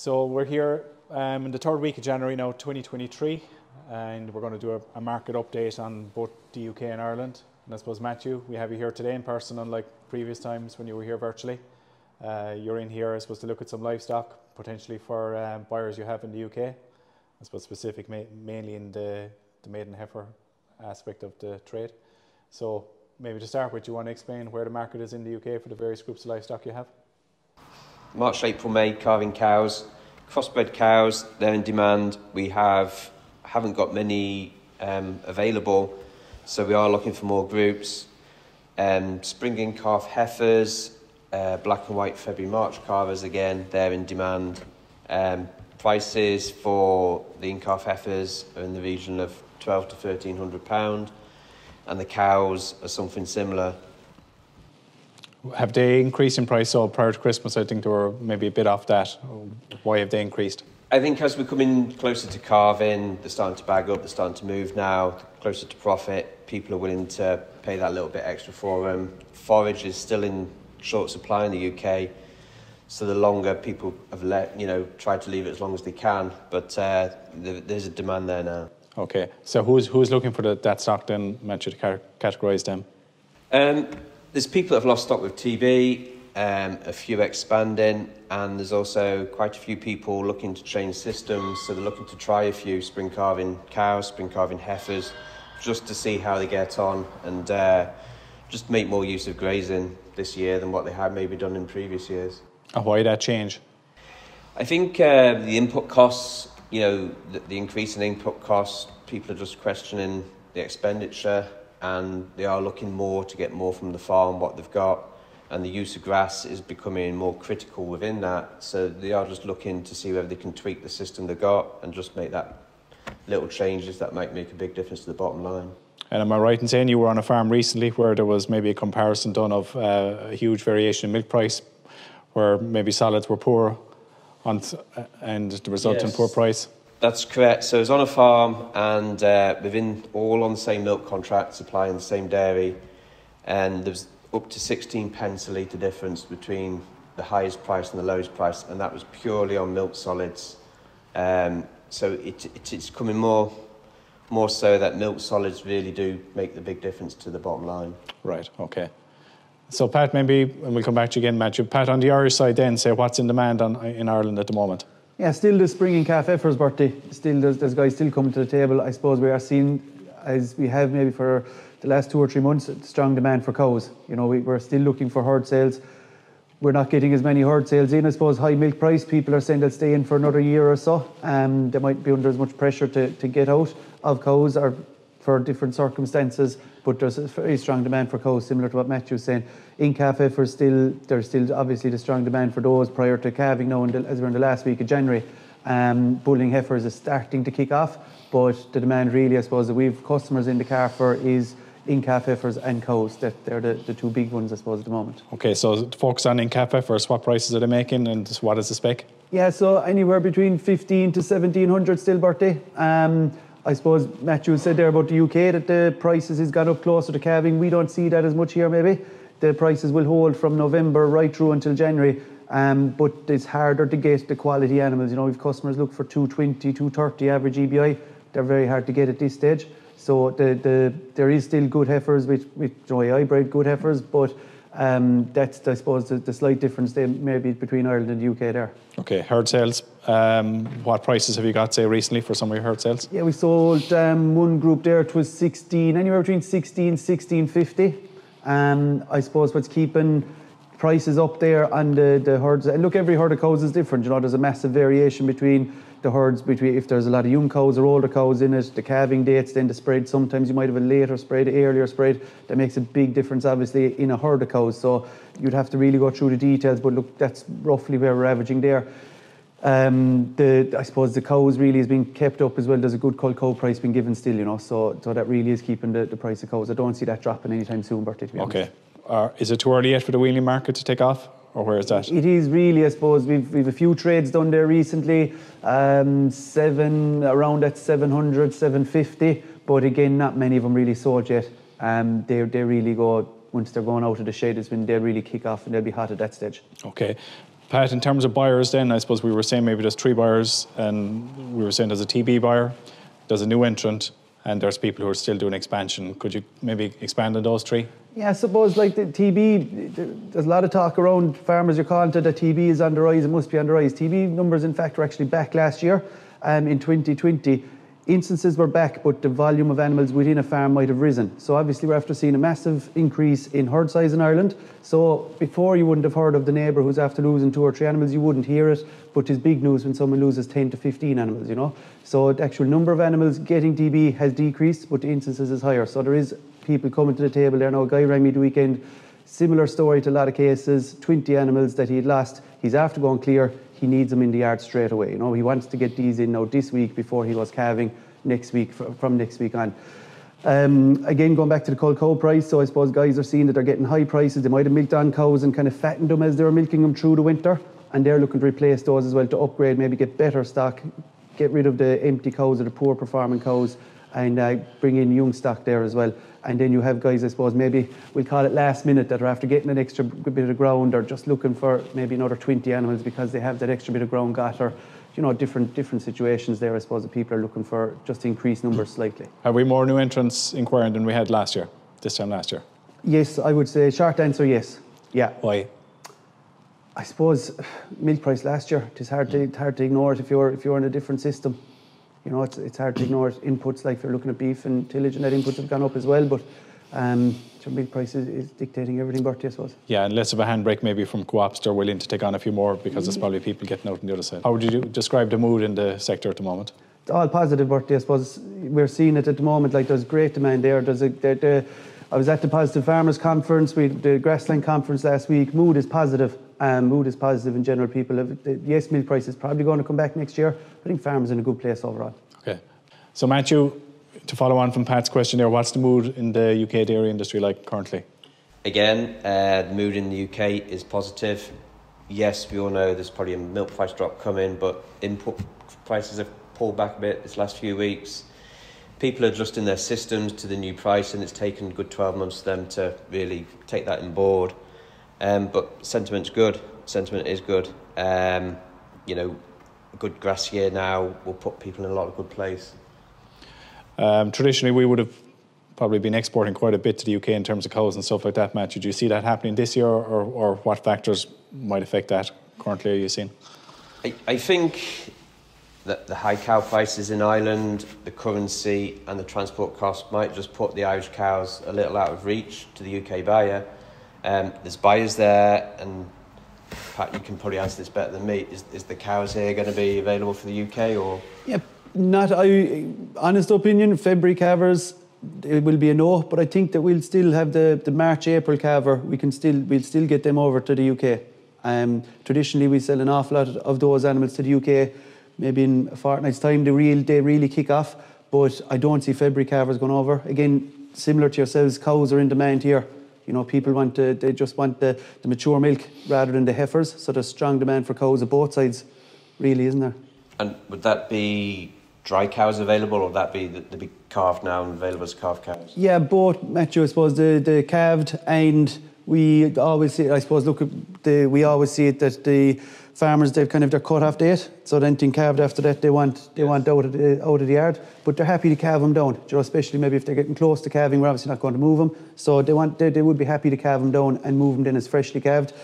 So we're here um, in the third week of January now, 2023, and we're going to do a, a, market update on both the UK and Ireland. And I suppose, Matthew, we have you here today in person, unlike previous times when you were here virtually. Uh, you're in here, I suppose, to look at some livestock, potentially for um, buyers you have in the UK. I suppose specific ma mainly in the, the maiden heifer aspect of the trade. So maybe to start with, you want to explain where the market is in the UK for the various groups of livestock you have? March, April, May, calving cows, crossbred cows, they're in demand. We have haven't got many um, available, so we are looking for more groups. Um, spring in calf heifers, uh, black and white February March calvers again, they're in demand. Um, prices for the in calf heifers are in the region of 12 to 1300 pound, and the cows are something similar. Have they increased in price? So prior to Christmas, I think they were maybe a bit off that. Why have they increased? I think as we're coming closer to calving, they're starting to bag up, they're starting to move now, closer to profit. People are willing to pay that little bit extra for them. Forage is still in short supply in the UK, so the longer people have let, you know, tried to leave it as long as they can, but uh, there's a demand there now. Okay, so who's who's looking for the, that stock then? Meant you to categorise them. Um, there's people that have lost stock with TB, um, a few expanding, and there's also quite a few people looking to change systems. So they're looking to try a few spring calving cows, spring calving heifers, just to see how they get on and uh, just make more use of grazing this year than what they had maybe done in previous years. And why that change? I think uh, the input costs, you know, the, the increase in input costs, people are just questioning the expenditure and they are looking more to get more from the farm, what they've got, and the use of grass is becoming more critical within that. So they are just looking to see whether they can tweak the system they've got and just make that little changes that might make a big difference to the bottom line. And am I right in saying you were on a farm recently where there was maybe a comparison done of uh, a huge variation in milk price, where maybe solids were poor, on and the result yes. in poor price? That's correct. So it was on a farm and uh, within all on the same milk contract, supplying the same dairy, and there was up to 16 pence a litre difference between the highest price and the lowest price, and that was purely on milk solids. Um, so it, it, it's coming more, more so that milk solids really do make the big difference to the bottom line. Right. Okay. So Pat, maybe, and we'll come back to you again, Matthew. Pat, on the Irish side, then, say what's in demand on, in Ireland at the moment. Yeah, still the spring in Calf Heifer's birthday. Still, there's, there's guys still coming to the table. I suppose we are seeing, as we have maybe for the last two or three months, strong demand for cows. You know, we, we're still looking for herd sales. We're not getting as many herd sales in. I suppose high milk price, people are saying they'll stay in for another year or so. Um, they might be under as much pressure to, to get out of cows or for different circumstances but there's a very strong demand for cows, similar to what Matthew was saying. In calf for still, there's still obviously the strong demand for those prior to calving now, the, as we're in the last week of January. Um, bulling heifers is starting to kick off, but the demand really, I suppose, that we've customers in the car for is in calf heifers and cows. That they're the, the two big ones, I suppose, at the moment. Okay, so focus on in calf heifers. What prices are they making, and what is the spec? Yeah, so anywhere between 15 to 1700 still birthday. Um, I suppose Matthew said there about the UK that the prices has got up closer to calving. We don't see that as much here, maybe. The prices will hold from November right through until January. Um, but it's harder to get the quality animals. You know, if customers look for 220, 230 average EBI, they're very hard to get at this stage. So the, the, there is still good heifers with, with Joy hybrid good heifers, but um, that's, I suppose, the, the, slight difference there maybe between Ireland and the UK there. Okay, herd sales. Um, what prices have you got, say, recently for some of your herd sales? Yeah, we sold um, one group there. It was 16, anywhere between 16, 1650. Um, I suppose what's keeping prices up there on the, the herds. And look, every herd of cows is different. You know, there's a massive variation between the herds between if there's a lot of young cows or older cows in it, the calving dates, then the spread. Sometimes you might have a later spread, earlier spread. That makes a big difference, obviously, in a herd of cows. So you'd have to really go through the details. But look, that's roughly where we're averaging there. Um, the I suppose the cows really is being kept up as well. There's a good cull cow price being given still, you know. So so that really is keeping the, the price of cows. I don't see that dropping anytime soon, Bertie. To be okay. Honest. Uh, is it too early yet for the weanling market to take off? Or where is that? It is really, I suppose. We've, we've a few trades done there recently, um, seven around at 700, 750, but again, not many of them really sold yet. Um, they, they really go, once they're going out of the shade it's when they really kick off and they'll be hot at that stage. Okay. Pat, in terms of buyers, then I suppose we were saying maybe there's three buyers, and we were saying there's a TB buyer, there's a new entrant, and there's people who are still doing expansion. Could you maybe expand on those three? Yeah, I suppose like the TB, there's a lot of talk around farmers. You're calling to that TB is on the rise. It must be on the rise. TB numbers, in fact, were actually back last year, um, in 2020 instances were back, but the volume of animals within a farm might have risen. So obviously we're after seeing a massive increase in herd size in Ireland. So before you wouldn't have heard of the neighbour who's after losing two or three animals, you wouldn't hear it. But it's big news when someone loses 10 to 15 animals, you know. So the actual number of animals getting TB has decreased, but the instances is higher. So there is people coming to the table there now. A guy rang me the weekend, similar story to a lot of cases, 20 animals that he had lost. He's after going clear he needs them in the yard straight away. You know, he wants to get these in now this week before he was calving next week from next week on. Um, again, going back to the cull cow price, so I suppose guys are seeing that they're getting high prices. They might have milked on cows and kind of fattened them as they were milking them through the winter, and they're looking to replace those as well to upgrade, maybe get better stock, get rid of the empty cows or the poor performing cows, and uh, bring in young stock there as well. And then you have guys, I suppose, maybe we'll call it last minute that are after getting an extra bit of ground or just looking for maybe another 20 animals because they have that extra bit of ground got or you know different different situations there. I suppose that people are looking for just increased numbers slightly. Have we more new entrants inquiring than we had last year? This time last year? Yes, I would say short answer yes. Yeah. Why? I suppose milk price last year. It's hard to hard to ignore it if you're if you're in a different system you know, it's, it's hard to ignore inputs like if you're looking at beef and tillage and that inputs have gone up as well. But um, so milk price is, is, dictating everything, Bertie, I suppose. Yeah, and less of a handbrake maybe from co-ops. They're willing to take on a few more because there's probably people getting out on the other side. How would you describe the mood in the sector at the moment? It's all positive, Bertie, I suppose. We're seeing it at the moment. Like there's great demand there. There's a, there, there, I was at the Positive Farmers Conference, we the Grassland Conference last week. Mood is positive. Um, mood is positive in general. People have, yes, milk price is probably going to come back next year. I think farmers in a good place overall. Okay. So, Matthew, to follow on from Pat's question there, what's the mood in the UK dairy industry like currently? Again, uh, the mood in the UK is positive. Yes, we all know there's probably a milk price drop coming, but input prices have pulled back a bit this last few weeks. People are adjusting their systems to the new price, and it's taken a good 12 months for them to really take that in board. Um, but sentiment's good. Sentiment is good. Um, you know, good grass here now will put people in a lot of good place. Um, traditionally, we would have probably been exporting quite a bit to the UK in terms of cows and stuff like that, Matt. Did you see that happening this year, or, or what factors might affect that currently are you seeing? I, I think that the high cow prices in Ireland, the currency, and the transport costs might just put the Irish cows a little out of reach to the UK buyer. Um, there's buyers there, and Pat, you can probably answer this better than me. Is, is the cows here going to be available for the UK or? Yeah, not I. Honest opinion, February calvers it will be a no, but I think that we'll still have the, the March April calver. We can still we'll still get them over to the UK. Um, traditionally, we sell an awful lot of those animals to the UK. Maybe in a fortnight's time, they real they really kick off. But I don't see February calvers going over. Again, similar to yourselves, cows are in demand here. You know, people want to, they just want the, the mature milk rather than the heifers. So there's strong demand for cows at both sides, really, isn't there? And would that be dry cows available, or would that be the, the big calved now and available as calf cows? Yeah, both, Matthew. I suppose the, the calved and we always see. I suppose look, the, we always see it that the farmers they've kind of their cut off date. So then anything calved after that they want they yes. want out of the out of the yard. But they're happy to calve them down. You know, especially maybe if they're getting close to calving, we're obviously not going to move them. So they want they, they would be happy to calve them down and move them then as freshly calved.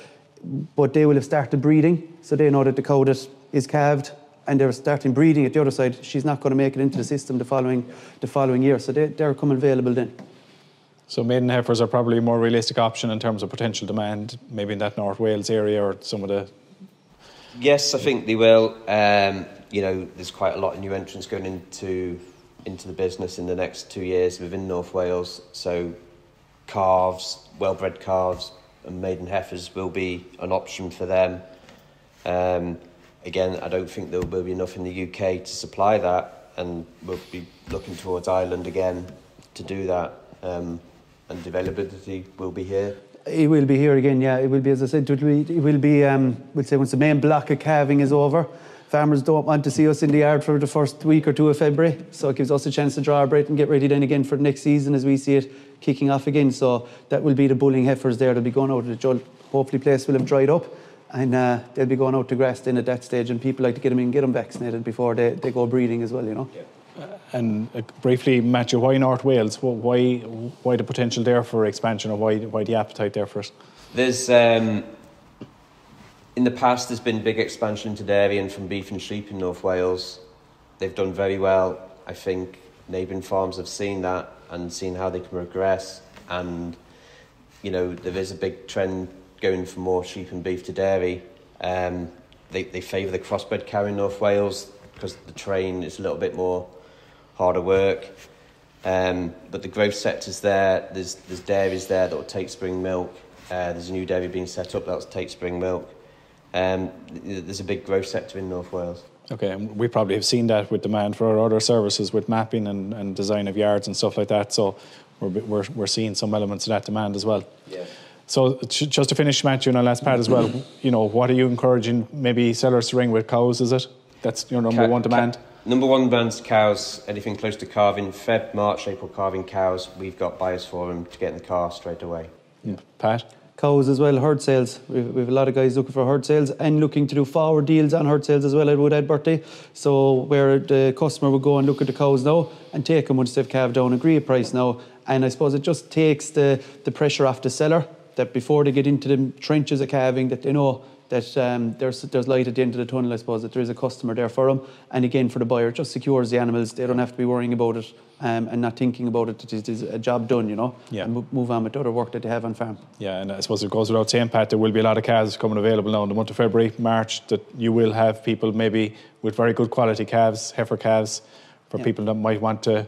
But they will have started breeding, so they know that the cow that is calved and they're starting breeding at the other side. She's not going to make it into the system the following the following year. So they, they're coming available then. So maiden heifers are probably a more realistic option in terms of potential demand, maybe in that North Wales area or some of the Yes, I think they will. Um, you know, there's quite a lot of new entrants going into into the business in the next two years within North Wales. So, calves, well-bred calves, and maiden heifers will be an option for them. Um, again, I don't think there will be enough in the UK to supply that, and we'll be looking towards Ireland again to do that. Um, and availability will be here. It will be here again, yeah. It will be, as I said, it will be, it will be um, we'll say once the main block of calving is over, farmers don't want to see us in the yard for the first week or two of February. So it gives us a chance to draw our breath and get ready then again for the next season as we see it kicking off again. So that will be the bulling heifers there. They'll be going out of the Jull. Hopefully, place will have dried up. and uh, they'll be going out to grass then at that stage, and people like to get them in, get them vaccinated before they, they go breeding as well, you know. And uh, briefly, Matthew, why North Wales? Why, why the potential there for expansion, or why, why the appetite there for it? There's um, in the past there's been big expansion into dairy and from beef and sheep in North Wales. They've done very well. I think neighbouring farms have seen that and seen how they can progress. And you know there is a big trend going from more sheep and beef to dairy. Um, they they favour the crossbred cow in North Wales because the train is a little bit more harder work. Um, but the growth sector's there. There's there's dairies there that will take spring milk. Uh, there's a new dairy being set up that will take spring milk. Um, there's a big growth sector in North Wales. Okay, and we probably have seen that with demand for our other services with mapping and, and design of yards and stuff like that. So we're, we're, we're seeing some elements of that demand as well. Yeah. So just to finish, Matthew, and I'll ask Pat as well. You know, what are you encouraging maybe sellers to ring with cows? Is it that's your number one demand? Number one demand's cows. Anything close to calving, Feb, March, April calving cows. We've got buyers for them to get in the car straight away. Yeah. Pat. Cows as well, herd sales. We've, we've a lot of guys looking for herd sales and looking to do forward deals on herd sales as well, I would add, Bertie. So where the customer would go and look at the cows now and take them once they've calved down, agree a price now. And I suppose it just takes the, the pressure off the seller that before they get into the trenches of calving that they know that um, there's, there's light at the end of the tunnel, I suppose, that there is a customer there for them. And again, for the buyer, it just secures the animals. They don't have to be worrying about it um, and not thinking about it. It is a job done, you know, Yeah. and mo- move on with the other work that they have on farm. Yeah, and I suppose it goes without saying, Pat, there will be a lot of calves coming available now in the month of February, March, that you will have people maybe with very good quality calves, heifer calves, for Yeah. people that might want to.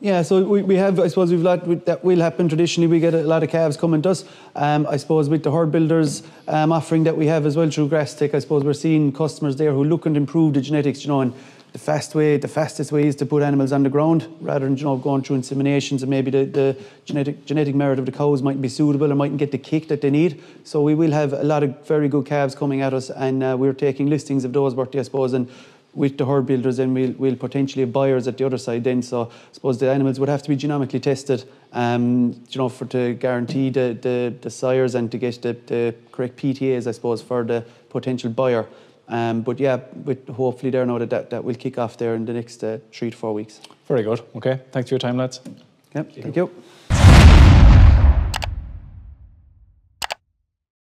Yeah, so we, we have, I suppose we've lot that will happen traditionally. We get a lot of calves coming to us. Um, I suppose with the herd builders um, offering that we have as well through Grasstec, I suppose we're seeing customers there who look and improve the genetics, you know, and the fast way, the fastest way is to put animals on the ground rather than, you know, going through inseminations and maybe the, the genetic, genetic merit of the cows mightn't be suitable or mightn't get the kick that they need. So we will have a lot of very good calves coming at us and uh, we're taking listings of those, Bertie, I suppose, and with the herd builders, then we'll, we'll potentially have buyers at the other side then. So I suppose the animals would have to be genomically tested, um, you know, for to guarantee the, the, the sires and to get the, the correct PTAs, I suppose, for the potential buyer. Um, but yeah, with hopefully there now that, that that will kick off there in the next uh, three to four weeks. Very good. Okay, thanks for your time, lads. Yep, thank you.